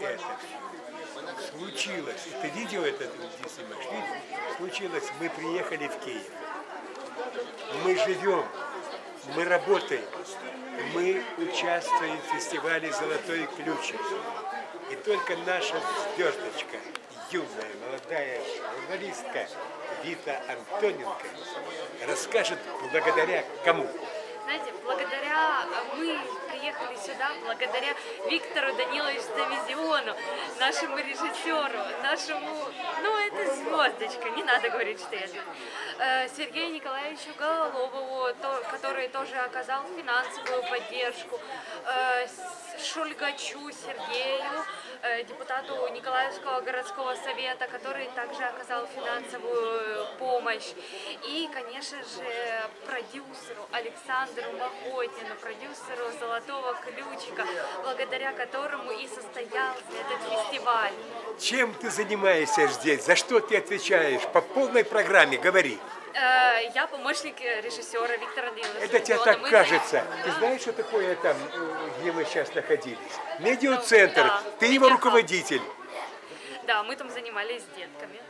это случилось, ты видел это, ты снимаешь, видел? Случилось, мы приехали в Киев. Мы живем, мы работаем, мы участвуем в фестивале «Золотой ключик». И только наша звездочка, юная, молодая журналистка Вита Антоненко расскажет благодаря кому. Знаете, благодаря мы приехали сюда, благодаря Виктору Даниловичу Завизиону, нашему режиссеру, нашему, ну это звездочка, не надо говорить, что это. Э, Сергею Николаевичу Гололобову, то, который тоже оказал финансовую поддержку, э, Шульгачу Сергею, э, депутату Николаевского городского совета, который также оказал финансовую помощь. И, конечно же, продюсеру Александру Махотину, продюсеру «Золотого ключика», благодаря которому и состоялся этот фестиваль. Чем ты занимаешься здесь? За что ты отвечаешь? По полной программе говори. Э, Я помощник режиссера Виктора Даниловича. Это тебе так Мы- кажется. Ты знаешь, что такое там, э, где мы сейчас находились? Медиацентр. Да. Ты его руководитель. Да, мы там занимались с детками.